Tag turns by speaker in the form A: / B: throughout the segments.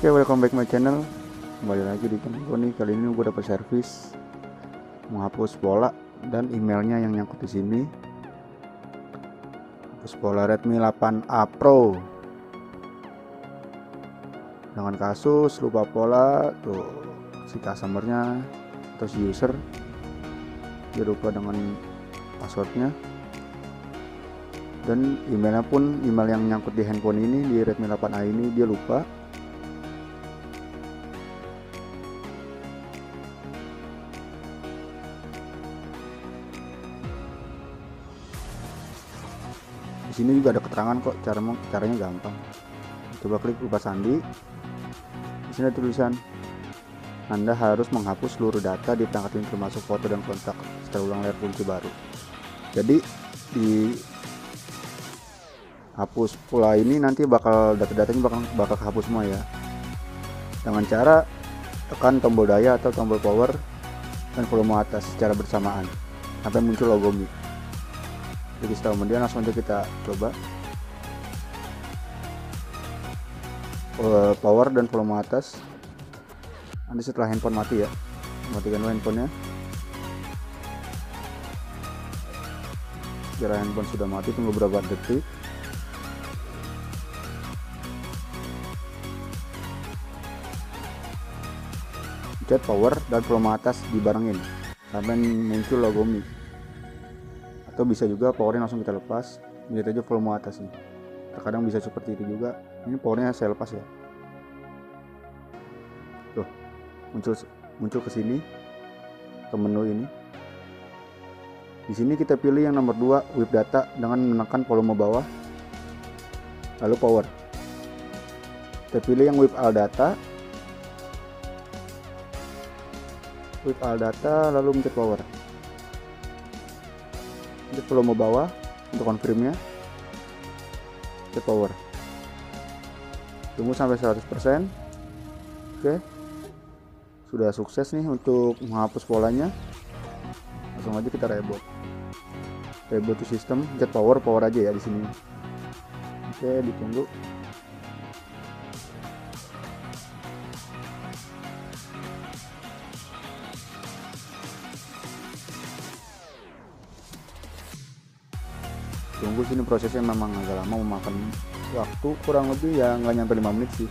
A: Oke, okay, welcome back my channel. Kembali lagi di channel gue nih. Kali ini gue dapat servis menghapus pola dan emailnya yang nyangkut di sini. Hapus pola Redmi 8A Pro. Dengan kasus lupa pola tuh si customernya atau si user dia lupa dengan passwordnya dan emailnya pun email yang nyangkut di handphone ini di Redmi 8A ini dia lupa sini juga ada keterangan kok cara caranya gampang. Coba klik ubah sandi. Di sini ada tulisan anda harus menghapus seluruh data di perangkat ini termasuk foto dan kontak setelah ulang layar kunci baru. Jadi di hapus pula ini nanti bakal data-datanya bakal bakal kehapus semua ya. Dengan cara tekan tombol daya atau tombol power dan volume atas secara bersamaan. Sampai muncul logo Mi jadi setelah kemudian langsung aja kita coba. Eh, power dan volume atas. Nanti setelah handphone mati ya. Matikan handphonenya. Kira handphone sudah mati tunggu beberapa detik. Cat power dan volume atas dibarengin. Sampai muncul logo Mi atau bisa juga powernya langsung kita lepas lihat aja volume atas nih terkadang bisa seperti itu juga. Ini powernya saya lepas ya. Tuh muncul muncul ke sini ke menu ini. Di sini kita pilih yang nomor 2 whip data dengan menekan volume bawah lalu power. Kita pilih yang whip all data. Whip all data lalu mencet power untuk volume bawah untuk confirmnya ke power. Tunggu sampai 100% oke. Sudah sukses nih untuk menghapus polanya. Langsung aja kita reboot. Reboot to system. Jet power power aja ya di sini. Oke ditunggu tunggu sini prosesnya memang agak lama memakan waktu kurang lebih ya nggak nyampe 5 menit sih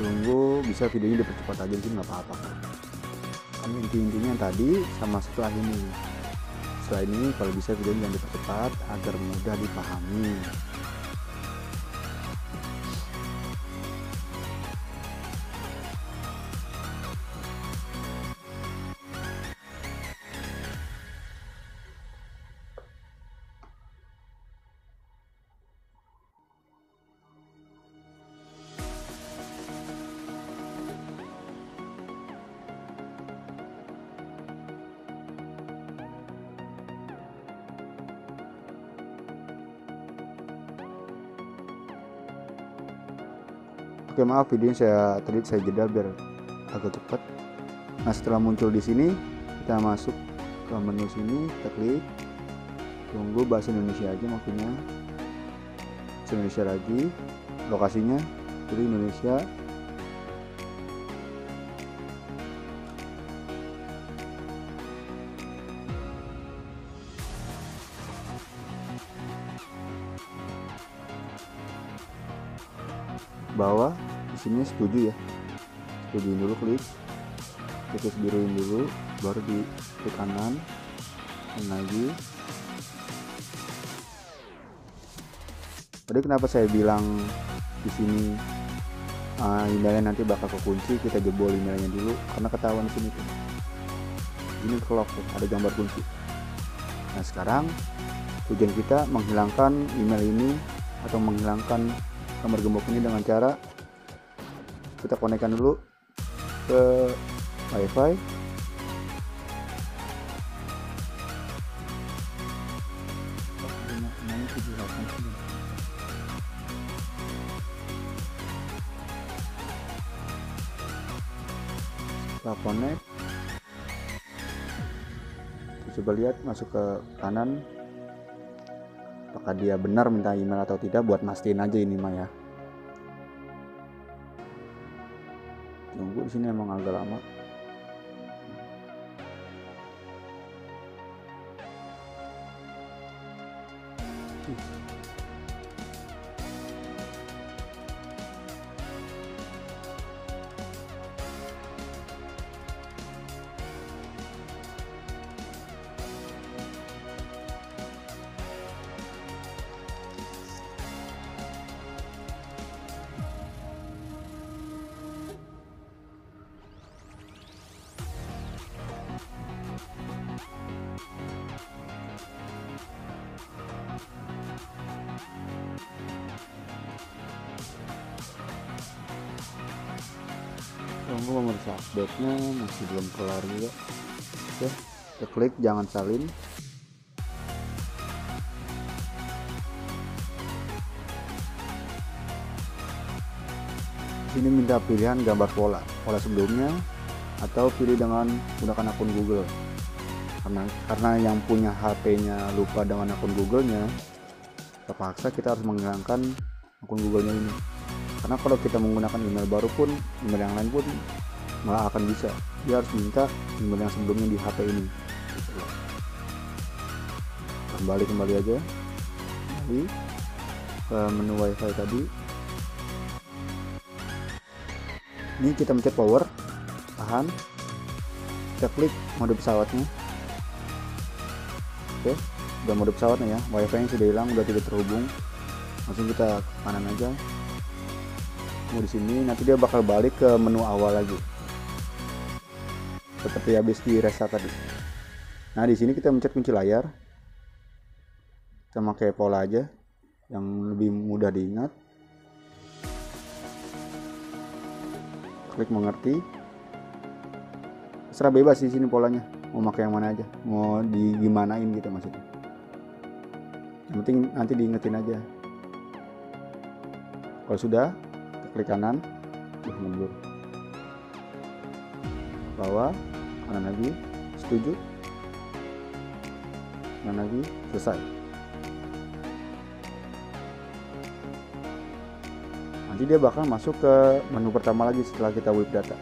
A: tunggu bisa videonya dipercepat aja sih nggak apa-apa. Kan inti-intinya tadi sama setelah ini setelah ini kalau bisa videonya yang dipercepat agar mudah dipahami Oke maaf videonya saya tadi saya jeda biar agak cepat. Nah setelah muncul di sini kita masuk ke menu sini kita klik. Tunggu bahasa Indonesia aja maksudnya. Bahasa Indonesia lagi lokasinya pilih Indonesia. Bawah sini setuju ya? Setujuin dulu klik. Klik biruin dulu baru di klik kanan dan lagi. Tadi kenapa saya bilang di sini uh, emailnya nanti bakal kekunci kita jebol emailnya dulu karena ketahuan di sini tuh. Ini lock tuh ada gambar kunci. Nah sekarang tujuan kita menghilangkan email ini atau menghilangkan nomor gembok ini dengan cara kita konekkan dulu ke wifi. Setelah connect. Coba lihat masuk ke kanan. Apakah dia benar minta email atau tidak buat mastiin aja ini mah ya di sini emang agak lama tunggu pemirsa update nya masih belum kelar juga. Oke kita klik jangan salin. Sini minta pilihan gambar pola pola sebelumnya atau pilih dengan menggunakan akun Google. Karena karena yang punya HP-nya lupa dengan akun Google-nya terpaksa kita harus menghilangkan akun Google-nya ini karena kalau kita menggunakan email baru pun email yang lain pun malah akan bisa. Dia harus minta email yang sebelumnya di HP ini. Kembali kembali aja. Kembali ke menu wifi tadi. Ini kita mencet power tahan. Kita klik mode pesawatnya. Oke udah mode pesawatnya ya. Wifi yang sudah hilang udah tidak terhubung. Langsung kita ke kanan aja mau di sini nanti dia bakal balik ke menu awal lagi. Seperti habis di restart tadi. Nah di sini kita mencet kunci layar. Kita pakai pola aja yang lebih mudah diingat. Klik mengerti. Serah bebas di sini polanya. Mau pakai yang mana aja. Mau di gimanain gitu maksudnya. Yang penting nanti diingetin aja. Kalau sudah klik kanan terus mundur. Bawah kanan lagi setuju. Kanan lagi selesai. Nanti dia bakal masuk ke menu pertama lagi setelah kita whip data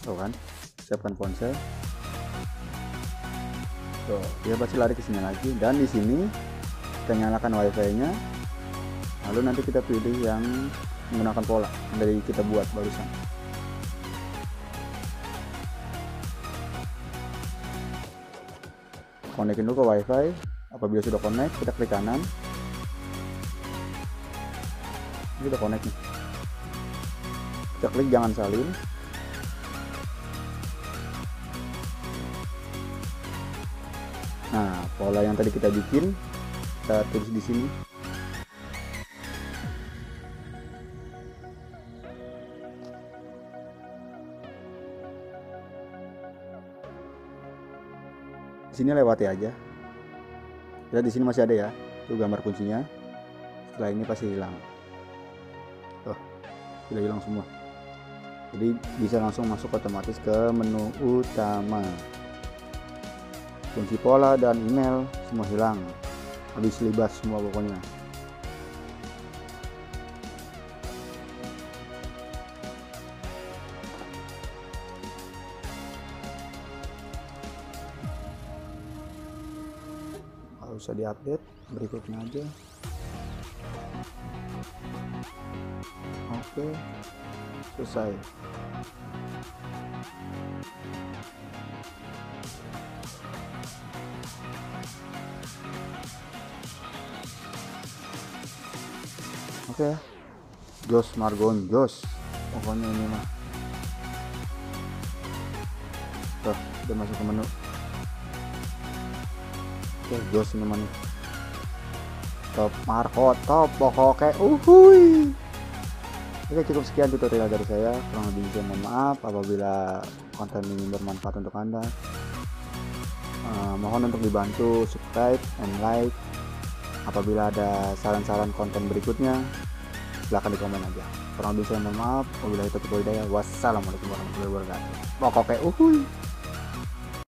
A: tuh kan siapkan ponsel. Tuh. Dia pasti lari ke sini lagi. Dan di sini kita nyalakan wifi nya lalu nanti kita pilih yang menggunakan pola dari kita buat barusan. Konekin dulu ke wifi. Apabila sudah connect kita klik kanan. Ini udah connect nih. Kita klik jangan salin Nah, pola yang tadi kita bikin kita tulis di sini. Di sini lewati aja. Lihat di sini masih ada ya. Itu gambar kuncinya. Setelah ini pasti hilang. Tuh, sudah hilang semua. Jadi bisa langsung masuk otomatis ke menu utama kunci pola dan email semua hilang. Habis libas semua pokoknya. Kalau usah diupdate berikutnya aja oke selesai. Oke Jos Margon Jos. Pokoknya ini mah. Tuh udah masuk ke menu. Oke Jos ini mana? top Marco top pokoknya. Uhui. Oke cukup sekian tutorial dari saya. Kurang lebih saya mohon maaf apabila konten ini bermanfaat untuk anda. Uh, mohon untuk dibantu subscribe and like. Apabila ada saran-saran konten berikutnya silahkan di komen aja. Kurang lebih saya mohon maaf. Wabillahi taufiq walhidayah wassalamualaikum warahmatullahi wabarakatuh. Pokoknya uhuy